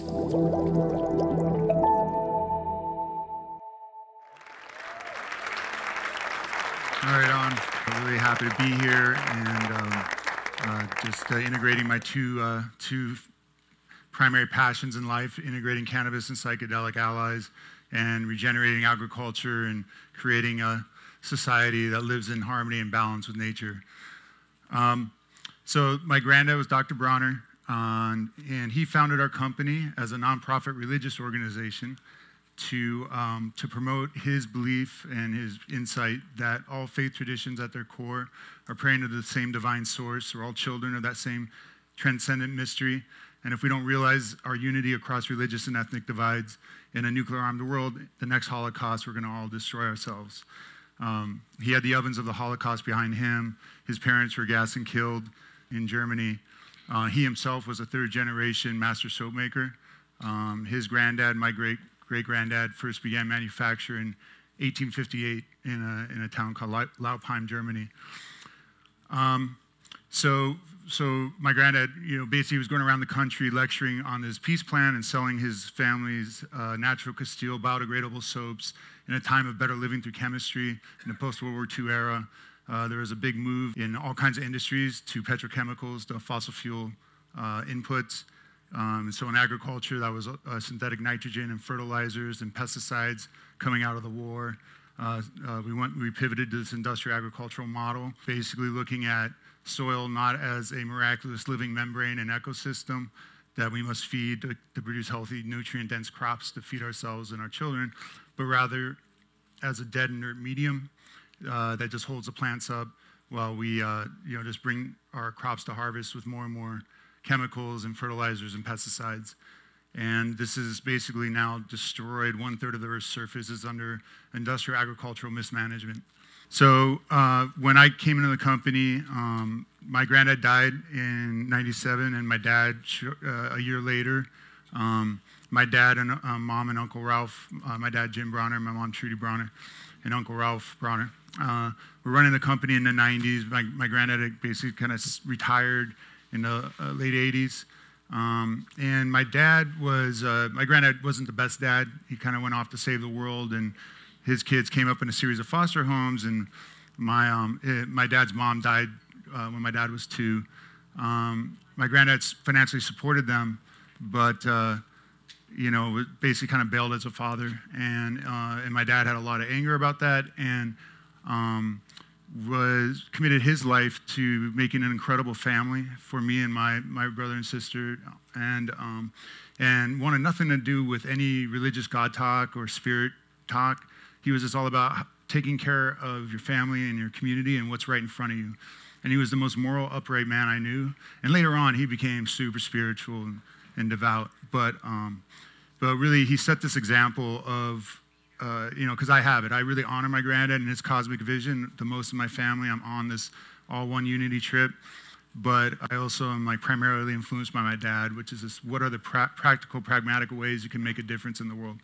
All right, on. I'm really happy to be here and um, uh, just uh, integrating my two, uh, two primary passions in life integrating cannabis and psychedelic allies, and regenerating agriculture and creating a society that lives in harmony and balance with nature. Um, so, my granddad was Dr. Bronner, um, and he founded our company as a nonprofit religious organization to, um, to promote his belief and his insight that all faith traditions at their core are praying to the same divine source. We're all children of that same transcendent mystery. And if we don't realize our unity across religious and ethnic divides in a nuclear armed world, the next Holocaust, we're going to all destroy ourselves. Um, he had the ovens of the Holocaust behind him. His parents were gassed and killed in Germany. Uh, he himself was a third generation master soap maker. Um, his granddad, my great great granddad first began manufacture in 1858 in a, in a town called Laupheim, Germany. Um, so, so my granddad, you know, basically was going around the country lecturing on his peace plan and selling his family's uh, natural Castile biodegradable soaps in a time of better living through chemistry in the post-World War II era. Uh, there was a big move in all kinds of industries to petrochemicals, to fossil fuel uh, inputs. Um, so in agriculture, that was uh, synthetic nitrogen and fertilizers and pesticides coming out of the war. Uh, uh, we, went, we pivoted to this industrial agricultural model, basically looking at soil not as a miraculous living membrane and ecosystem that we must feed to, to produce healthy, nutrient-dense crops to feed ourselves and our children, but rather as a dead inert medium uh, that just holds the plants up while we, uh, you know, just bring our crops to harvest with more and more chemicals and fertilizers and pesticides. And this is basically now destroyed. One third of the Earth's surface is under industrial agricultural mismanagement. So uh, when I came into the company, um, my granddad died in 97, and my dad uh, a year later. Um, my dad and uh, mom and Uncle Ralph, uh, my dad Jim Bronner, my mom Trudy Bronner, and Uncle Ralph Bronner. Uh, were running the company in the 90s. My, my granddad basically kind of retired in the uh, late 80s. Um, and my dad was, uh, my granddad wasn't the best dad. He kind of went off to save the world, and his kids came up in a series of foster homes. And my, um, it, my dad's mom died uh, when my dad was two. Um, my granddad financially supported them, but uh, you know, basically kind of bailed as a father. And, uh, and my dad had a lot of anger about that. And um, was committed his life to making an incredible family for me and my, my brother and sister and, um, and wanted nothing to do with any religious god talk or spirit talk he was just all about taking care of your family and your community and what's right in front of you and he was the most moral upright man i knew and later on he became super spiritual and, devout but, um, but really he set this example of uh, you know, because I have it. I really honor my granddad and his cosmic vision. The most of my family, I'm on this all one unity trip. But I also am like primarily influenced by my dad, which is this: what are the pra- practical, pragmatic ways you can make a difference in the world,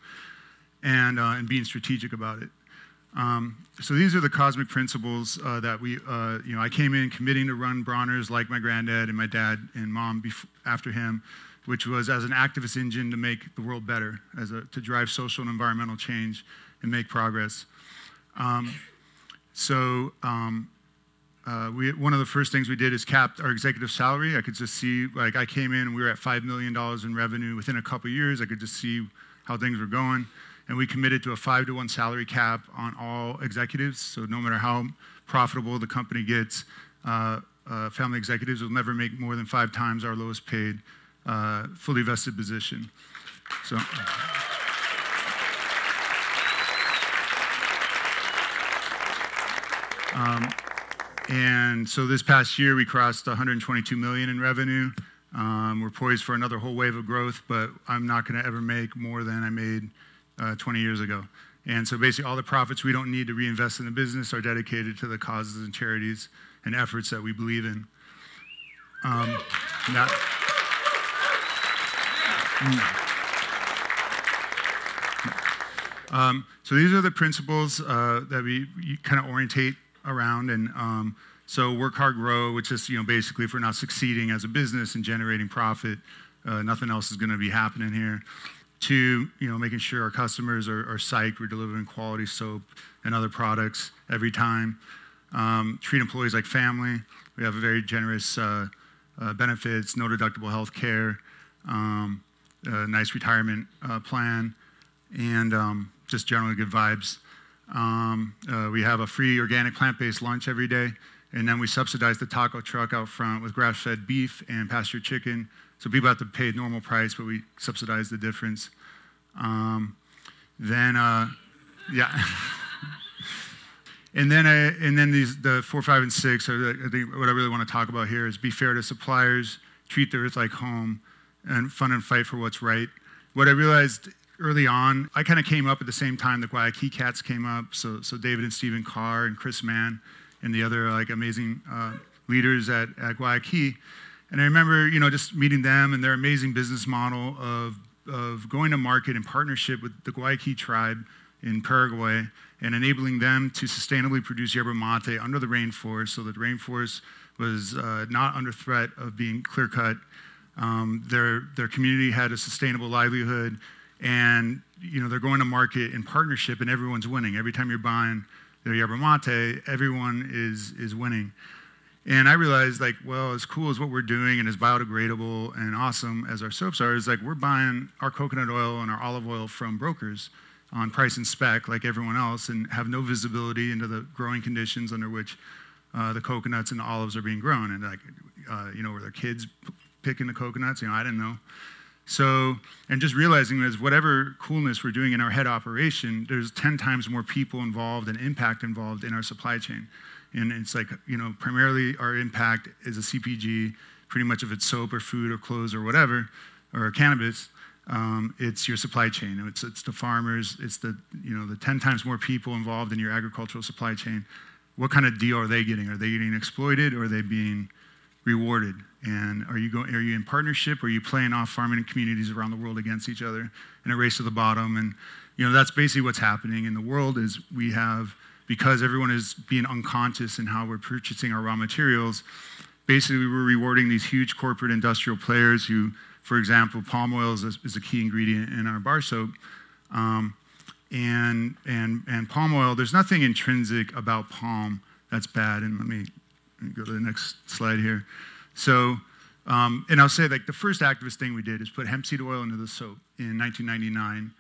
and uh, and being strategic about it. Um, so these are the cosmic principles uh, that we, uh, you know, I came in committing to run Bronner's like my granddad and my dad and mom after him, which was as an activist engine to make the world better, as a, to drive social and environmental change and make progress. Um, so um, uh, we, one of the first things we did is capped our executive salary. I could just see, like I came in, and we were at $5 million in revenue. Within a couple years, I could just see how things were going. And we committed to a five to one salary cap on all executives. So no matter how profitable the company gets, uh, uh, family executives will never make more than five times our lowest paid uh, fully vested position. So. Um, and so this past year, we crossed 122 million in revenue. Um, we're poised for another whole wave of growth, but I'm not going to ever make more than I made uh, 20 years ago. And so basically, all the profits we don't need to reinvest in the business are dedicated to the causes and charities and efforts that we believe in. Um, that, um, so these are the principles uh, that we kind of orientate around, and um, so work hard, grow, which is you know basically if we're not succeeding as a business and generating profit, Uh, nothing else is going to be happening here. Two, you know, making sure our customers are, are psyched. We're delivering quality soap and other products every time. Um, treat employees like family. We have a very generous uh, uh, benefits, no deductible health care, um, nice retirement uh, plan, and um, just generally good vibes. Um, uh, we have a free organic plant-based lunch every day, and then we subsidize the taco truck out front with grass-fed beef and pasture chicken. So people have to pay normal price, but we subsidize the difference. Um, then, uh, yeah. and then, uh, and then these the four, five, and six. Are the, I think what I really want to talk about here is be fair to suppliers, treat the earth like home, and fun and fight for what's right. What I realized early on, I kind of came up at the same time the Guayakí Cats came up. So, so David and Steven Karr and Chris Mann and the other like amazing uh, leaders at, at Guayakí. And I remember, you know, just meeting them and their amazing business model of, of going to market in partnership with the Guayakí tribe in Paraguay and enabling them to sustainably produce yerba mate under the rainforest so that the rainforest was uh, not under threat of being clear cut. Um, their, their community had a sustainable livelihood and you know they're going to market in partnership and everyone's winning. Every time you're buying their yerba mate everyone is is winning. And i realized like well as cool as what we're doing and as biodegradable and awesome as our soaps are is like we're buying our coconut oil and our olive oil from brokers on price and spec like everyone else and have no visibility into the growing conditions under which uh, the coconuts and the olives are being grown. And like uh, you know were their kids picking the coconuts you know i didn't know so, and just realizing that whatever coolness we're doing in our head operation, there's 10 times more people involved and impact involved in our supply chain. And it's like, you know, primarily our impact is a CPG, pretty much if it's soap or food or clothes or whatever, or cannabis, um, it's your supply chain. It's, it's the farmers, it's the, you know, the 10 times more people involved in your agricultural supply chain. What kind of deal are they getting? Are they getting exploited or are they being rewarded? And are you, going, are you in partnership or are you playing off farming communities around the world against each other in a race to the bottom? And, you know, that's basically what's happening in the world is we have, because everyone is being unconscious in how we're purchasing our raw materials, basically we're rewarding these huge corporate industrial players who, for example, palm oil is a, is a key ingredient in our bar soap. Um, and, and, and palm oil, there's nothing intrinsic about palm that's bad. And let me, let me go to the next slide here. So, um, and I'll say like the first activist thing we did is put hemp seed oil into the soap in 1999.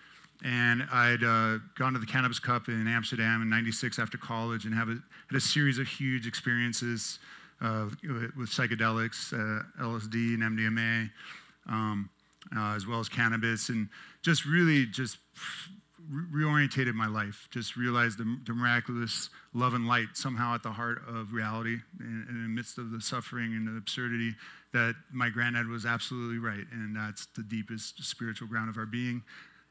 And I'd uh, gone to the Cannabis Cup in Amsterdam in 96 after college and have a, had a series of huge experiences uh, with psychedelics, uh, LSD and MDMA, um, uh, as well as cannabis, and just really just reorientated my life. Just realized the, the, miraculous love and light somehow at the heart of reality, in, in the midst of the suffering and the absurdity. That my granddad was absolutely right, and that's the deepest spiritual ground of our being.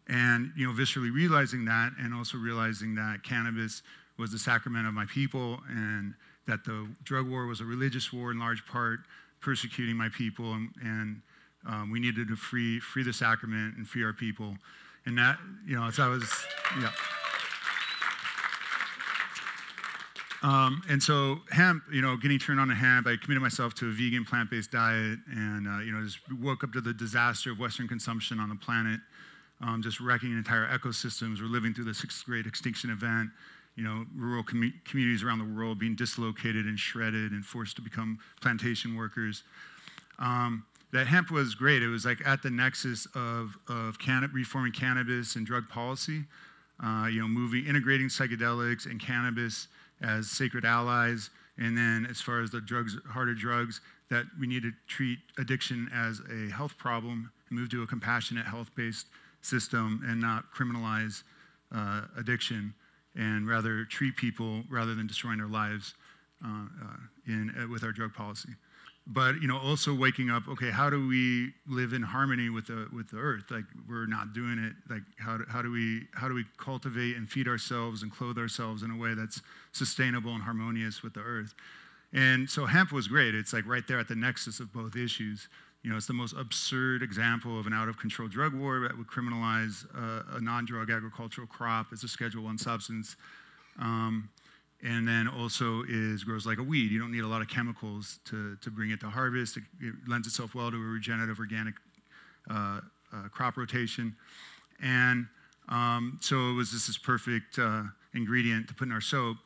And you know, viscerally realizing that, and also realizing that cannabis was the sacrament of my people, and that the drug war was a religious war in large part, persecuting my people, and, and um, we needed to free free the sacrament and free our people. And that, you know, so I was, yeah. Um, and so hemp, you know, getting turned on to hemp, I committed myself to a vegan plant-based diet, and uh, you know, just woke up to the disaster of Western consumption on the planet, um, just wrecking entire ecosystems. We're living through the sixth great extinction event. You know, rural com- communities around the world being dislocated and shredded and forced to become plantation workers. Um, that hemp was great. It was like at the nexus of, of reforming cannabis and drug policy, uh, you know, moving, integrating psychedelics and cannabis as sacred allies. And then as far as the drugs, harder drugs, that we need to treat addiction as a health problem and move to a compassionate health-based system and not criminalize uh, addiction and rather treat people rather than destroying their lives in, uh, with our drug policy. But you know also waking up okay how do we live in harmony with the with the earth? Like we're not doing it. Like how do, how do we how do we cultivate and feed ourselves and clothe ourselves in a way that's sustainable and harmonious with the earth? And so hemp was great. It's like right there at the nexus of both issues. You know it's the most absurd example of an out of control drug war that would criminalize a non-drug agricultural crop. As a schedule one substance. Um, and then also is grows like a weed. You don't need a lot of chemicals to, to bring it to harvest. It, it lends itself well to a regenerative organic uh, uh, crop rotation. And um, so it was just this perfect uh, ingredient to put in our soap.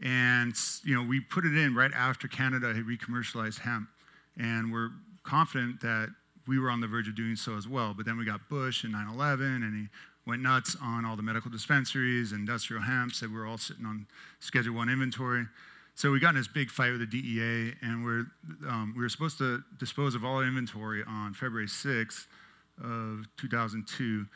And you know, we put it in right after Canada had recommercialized hemp, and we're confident that we were on the verge of doing so as well. But then we got Bush and 9/11, and he went nuts on all the medical dispensaries, industrial hemp, said we're all sitting on Schedule One inventory. So we got in this big fight with the DEA, and we're, um, we were supposed to dispose of all inventory on February 6th of 2002.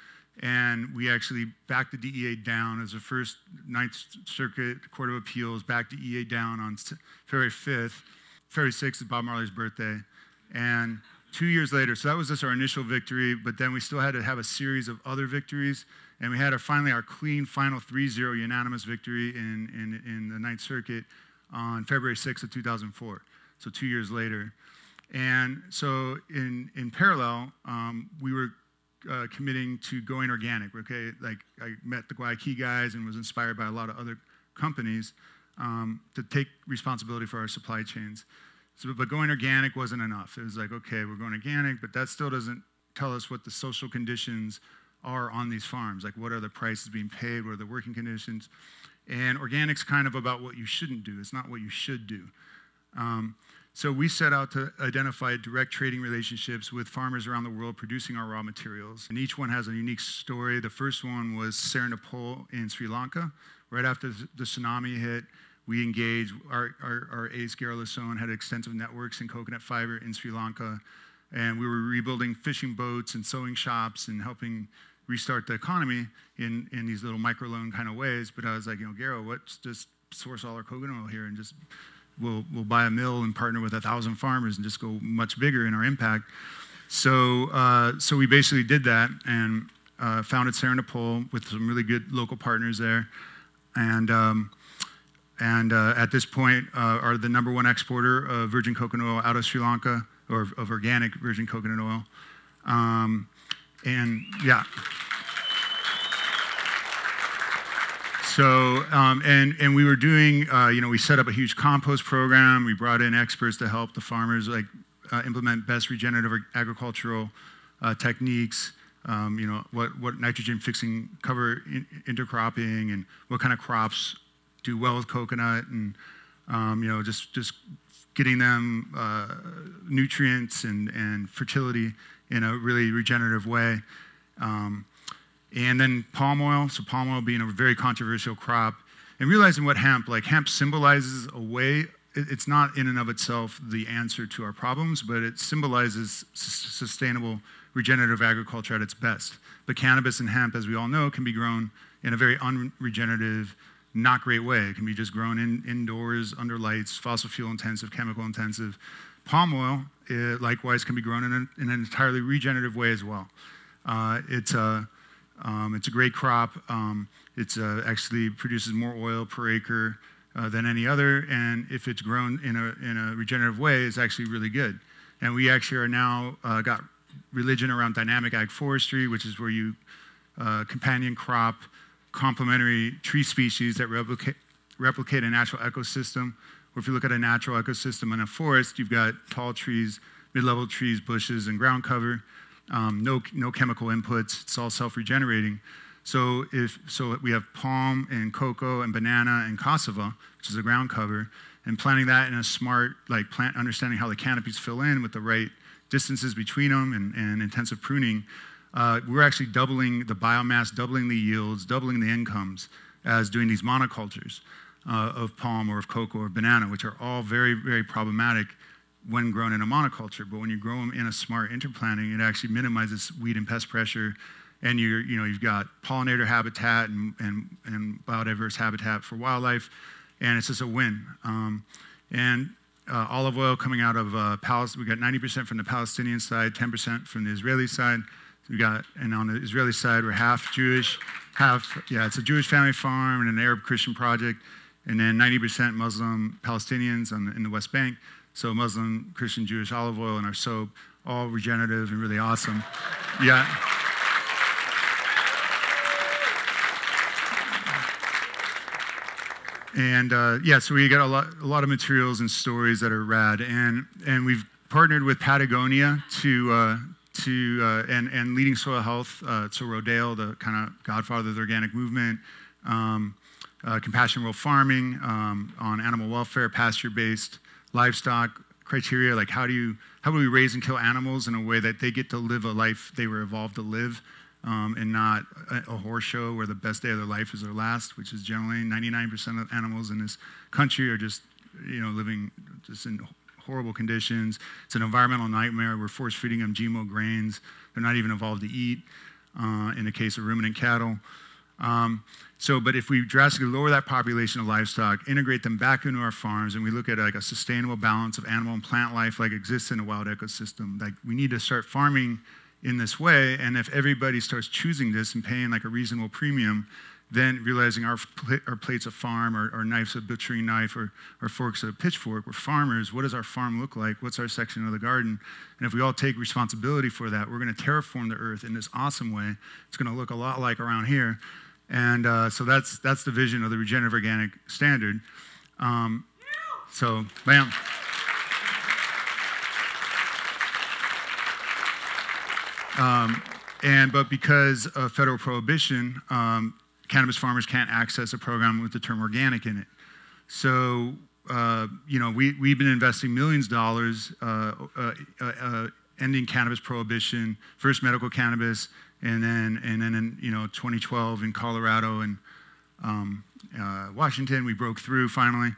And we actually backed the DEA down as the first Ninth Circuit Court of Appeals backed the DEA down on February 5th. February 6th is Bob Marley's birthday. And two years later, so that was just our initial victory, but then we still had to have a series of other victories. And we had our, finally our clean final 3 0 unanimous victory in, in, in the Ninth Circuit on February 6th of 2004, so two years later. And so in, in parallel, um, we were uh, committing to going organic. Okay, like I met the Guayaki guys and was inspired by a lot of other companies um, to take responsibility for our supply chains. So, but going organic wasn't enough. It was like, okay, we're going organic, but that still doesn't tell us what the social conditions are on these farms. Like, what are the prices being paid? What are the working conditions? And organic's kind of about what you shouldn't do. It's not what you should do. Um, so we set out to identify direct trading relationships with farmers around the world producing our raw materials. And each one has a unique story. The first one was Serendipol in Sri Lanka. Right after the tsunami hit, we engaged, our, our, our ace Gero Leson had extensive networks in coconut fiber in Sri Lanka. And we were rebuilding fishing boats and sewing shops and helping restart the economy in, in these little microloan kind of ways. But I was like, you know, Garo, let's just source all our coconut oil here and just we'll, we'll buy a mill and partner with a thousand farmers and just go much bigger in our impact. So, uh, so we basically did that and uh, founded Serendipol with some really good local partners there. And, um, and uh, at this point uh, are the number one exporter of virgin coconut oil out of Sri Lanka, or of organic virgin coconut oil. Um, and yeah. So, um, and, and we were doing, uh, you know, we set up a huge compost program. We brought in experts to help the farmers like uh, implement best regenerative agricultural uh, techniques. Um, you know, what, what nitrogen fixing cover in, intercropping and what kind of crops do well with coconut and, um, you know, just, just getting them uh, nutrients and, and fertility in a really regenerative way. Um, and then palm oil, so palm oil being a very controversial crop, and realizing what hemp, like hemp symbolizes a way, it's not in and of itself the answer to our problems, but it symbolizes sustainable regenerative agriculture at its best. But cannabis and hemp, as we all know, can be grown in a very unregenerative, not great way. It can be just grown in, indoors, under lights, fossil fuel intensive, chemical intensive. Palm oil, it, likewise, can be grown in, a, in, an entirely regenerative way as well. Uh, it's a um, it's a great crop. Um, it uh, actually produces more oil per acre uh, than any other, and if it's grown in a, in a regenerative way, it's actually really good. And we actually are now uh, got religion around dynamic agroforestry, which is where you uh, companion crop complementary tree species that replicate, replicate a natural ecosystem. Or if you look at a natural ecosystem in a forest, you've got tall trees, mid-level trees, bushes, and ground cover um, no, no chemical inputs. It's all self-regenerating. So if so, we have palm and cocoa and banana and cassava, which is a ground cover, and planting that in a smart, like plant, understanding how the canopies fill in with the right distances between them and, and intensive pruning. Uh, we're actually doubling the biomass, doubling the yields, doubling the incomes as doing these monocultures uh, of palm or of cocoa or banana, which are all very, very problematic when grown in a monoculture. But when you grow them in a smart interplanting, it actually minimizes weed and pest pressure. And you're, you know, you've got pollinator habitat and, and, and biodiverse habitat for wildlife. And it's just a win. Um, and uh, olive oil coming out of uh, Palestine, we got 90% from the Palestinian side, 10% from the Israeli side. We got, and on the Israeli side, we're half Jewish, half, yeah, it's a Jewish family farm and an Arab Christian project, and then 90% Muslim Palestinians the, in the West Bank. So Muslim, Christian, Jewish olive oil in our soap, all regenerative and really awesome. Yeah. And uh, yeah, so we got a lot, a lot of materials and stories that are rad, and and we've partnered with Patagonia to uh, to, uh, and, and leading soil health. Uh, so Rodale, the kind of godfather of the organic movement. Um, uh, Compassion in World Farming um, on animal welfare, pasture-based livestock criteria, like how do you how do we raise and kill animals in a way that they get to live a life they were evolved to live, um, and not a, a, horse show where the best day of their life is their last, which is generally 99% of animals in this country are just you know living just in horrible conditions. It's an environmental nightmare. We're force feeding them GMO grains. They're not even evolved to eat. Uh, in the case of ruminant cattle. Um, so, but if we drastically lower that population of livestock, integrate them back into our farms, and we look at like a sustainable balance of animal and plant life like exists in a wild ecosystem, like we need to start farming in this way. And if everybody starts choosing this and paying like a reasonable premium, then realizing our, our plates of farm or, or knives a butchering knife or, or forks a pitchfork, we're farmers. What does our farm look like? What's our section of the garden? And if we all take responsibility for that, we're going to terraform the earth in this awesome way. It's going to look a lot like around here. And uh, so that's, that's the vision of the regenerative organic standard. Um, so, bam. Um, and but because of federal prohibition, um, cannabis farmers can't access a program with the term organic in it. So, uh, you know, we, we've been investing millions of dollars uh, uh, uh, uh ending cannabis prohibition, first medical cannabis, and then and then in you know 2012 in Colorado and um, uh, Washington, we broke through finally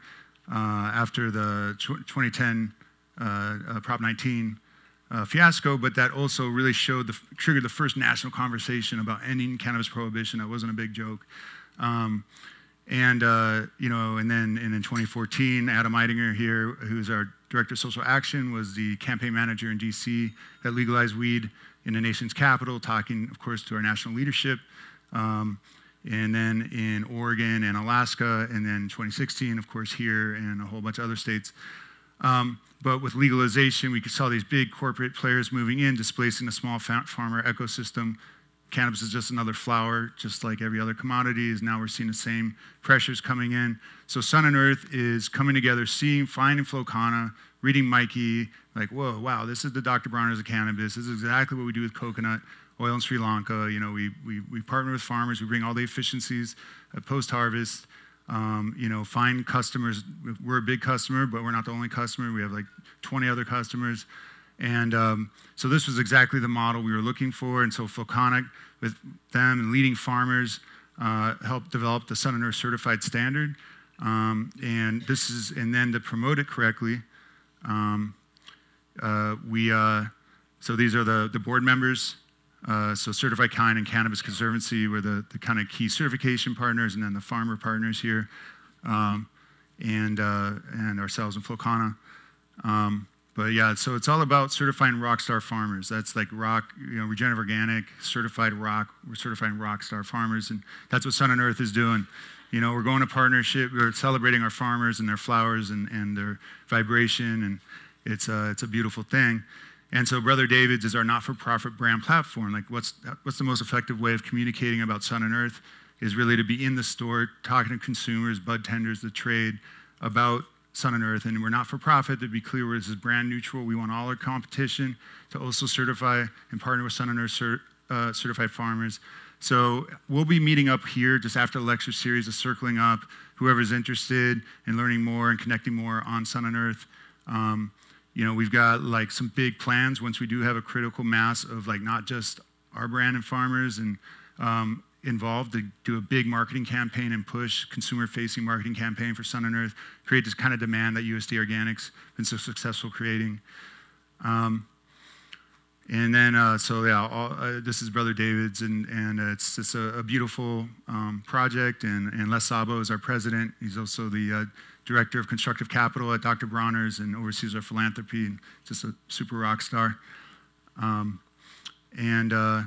after the 2010 uh, uh, Prop 19 uh, fiasco. But that also really showed the triggered the first national conversation about ending cannabis prohibition. That wasn't a big joke. Um, and uh, you know, and then and in 2014, Adam Eidinger here, who's our director of social action, was the campaign manager in D.C. that legalized weed in the nation's capital, talking, of course, to our national leadership. Um, and then in Oregon and Alaska, and then 2016, of course, here and a whole bunch of other states. Um, but with legalization, we saw these big corporate players moving in, displacing the small farmer ecosystem. Cannabis is just another flower, just like every other commodity. Is now we're seeing the same pressures coming in. So Sun and Earth is coming together, seeing, finding Flow Kana, reading Mikey, like, whoa, wow, this is the Dr. Bronner's of cannabis. This is exactly what we do with coconut oil in Sri Lanka. You know, we, we, we partner with farmers. We bring all the efficiencies at post-harvest. Um, you know, find customers. We're a big customer, but we're not the only customer. We have like 20 other customers. And um, so this was exactly the model we were looking for. And so Flow Kana, with them and leading farmers, uh, helped develop the Sun and Earth certified standard. Um, and this is, and then to promote it correctly, um, uh, we, uh, so these are the, the board members. Uh, so Certified Kind and Cannabis Conservancy were the, the kind of key certification partners, and then the farmer partners here, um, and, uh, and ourselves in Flow Kana. Um, but yeah, so it's all about certifying rock star farmers. That's like rock, you know, regenerative organic, certified rock. We're certifying rock star farmers, and that's what Sun and Earth is doing. You know, we're going to partnership. We're celebrating our farmers and their flowers and, and their vibration, and it's a, it's a beautiful thing. And so Brother David's is our not-for-profit brand platform. Like what's, what's the most effective way of communicating about Sun and Earth is really to be in the store, talking to consumers, bud tenders, the trade, about Sun and Earth. And we're not for profit, to be clear, this is brand neutral. We want all our competition to also certify and partner with Sun and Earth cert, uh, certified farmers. So we'll be meeting up here just after the lecture series of circling up. Whoever's interested in learning more and connecting more on Sun and Earth. Um, you know, we've got like some big plans once we do have a critical mass of like not just our brand and farmers and um, involved to do a big marketing campaign and push consumer-facing marketing campaign for Sun and Earth, create this kind of demand that USDA Organics been so successful creating. Um, and then, uh, so yeah, all, uh, this is Brother David's, and, and uh, it's just a, a beautiful um, project. And, and Les Sabo is our president. He's also the uh, director of constructive capital at Dr. Bronner's and oversees our philanthropy, and just a super rock star. Um, and uh,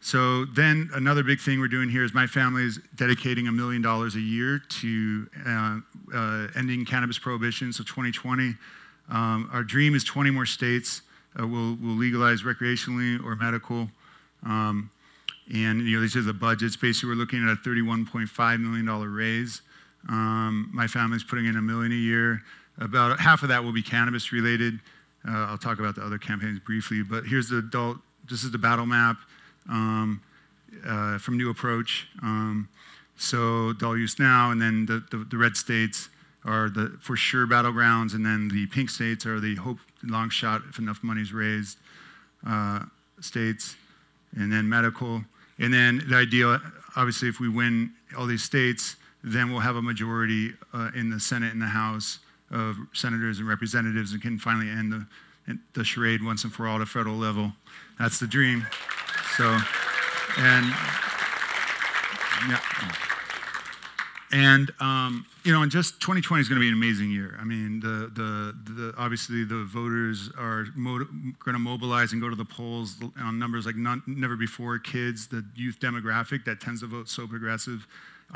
so then another big thing we're doing here is my family is dedicating a million dollars a year to uh, uh, ending cannabis prohibition. So 2020, um, our dream is 20 more states uh, will will legalize recreationally or medical. Um, and you know these are the budgets. Basically, we're looking at a 31.5 million dollar raise. Um, my family's putting in a million a year. About half of that will be cannabis related. Uh, I'll talk about the other campaigns briefly, but here's the adult this is the battle map um, uh, from New Approach. Um, so dual use now, and then the, the, the, red states are the for sure battlegrounds, and then the pink states are the hope long shot if enough money is raised uh, states, and then medical, and then the idea, obviously, if we win all these states, then we'll have a majority uh, in the Senate and the House of senators and representatives, and can finally end the the charade once and for all at a federal level. That's the dream. So, and yeah. And um, you know, and just 2020 is going to be an amazing year. I mean, the the, the obviously the voters are going to mobilize and go to the polls on numbers like none, never before. Kids, the youth demographic that tends to vote so progressive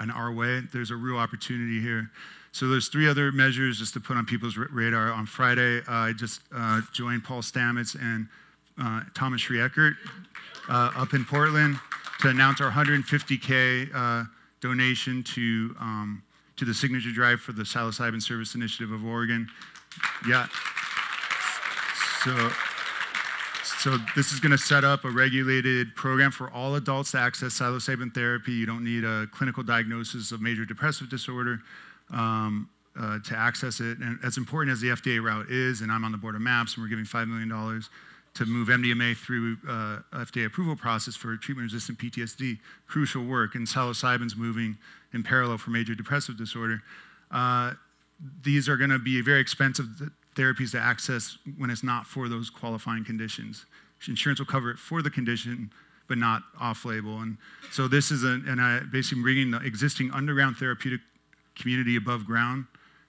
in our way. There's a real opportunity here. So there's three other measures just to put on people's radar. On Friday, uh, I just uh, joined Paul Stamets and uh, Thomas Schreckert uh, up in Portland to announce our 150K uh, donation to, um, to the signature drive for the Psilocybin Service Initiative of Oregon. Yeah. So, so this is going to set up a regulated program for all adults to access psilocybin therapy. You don't need a clinical diagnosis of major depressive disorder um, uh, to access it. And as important as the FDA route is, and I'm on the board of MAPS, and we're giving $5 million to move MDMA through uh, FDA approval process for treatment-resistant PTSD. Crucial work, and psilocybin's moving in parallel for major depressive disorder. Uh, these are going to be very expensive therapies to access when it's not for those qualifying conditions. Insurance will cover it for the condition, but not off-label. And so this is a, and I basically bringing the existing underground therapeutic community above ground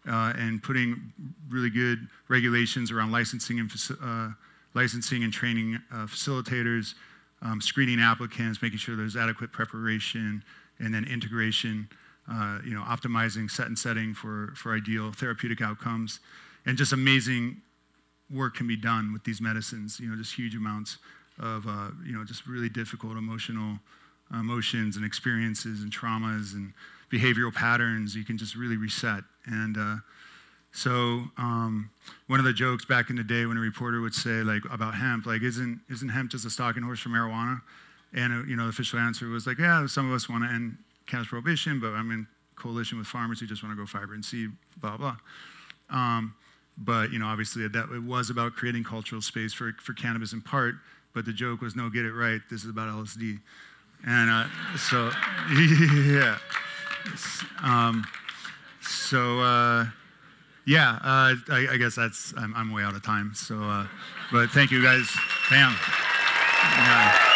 uh, and putting really good regulations around licensing and uh, licensing and training uh, facilitators, um, screening applicants, making sure there's adequate preparation, and then integration, uh, you know, optimizing set and setting for, for ideal therapeutic outcomes. And just amazing work can be done with these medicines, you know, just huge amounts of, uh, you know, just really difficult emotional emotions and experiences and traumas and behavioral patterns. You can just really reset. And uh, so um, one of the jokes back in the day when a reporter would say like about hemp, like isn't isn't hemp just a stalking horse for marijuana? And uh, you know the official answer was like, yeah, some of us want to end cannabis prohibition, but I'm in coalition with farmers who just want to go fiber and seed, blah blah. Um, but you know, obviously that it was about creating cultural space for for cannabis in part. But the joke was, no, get it right. This is about LSD. And uh, so, yeah. Um, so. Uh, yeah, uh, I, I, guess that's, I'm, I'm, way out of time. So, uh, but thank you guys. Bam. Yeah.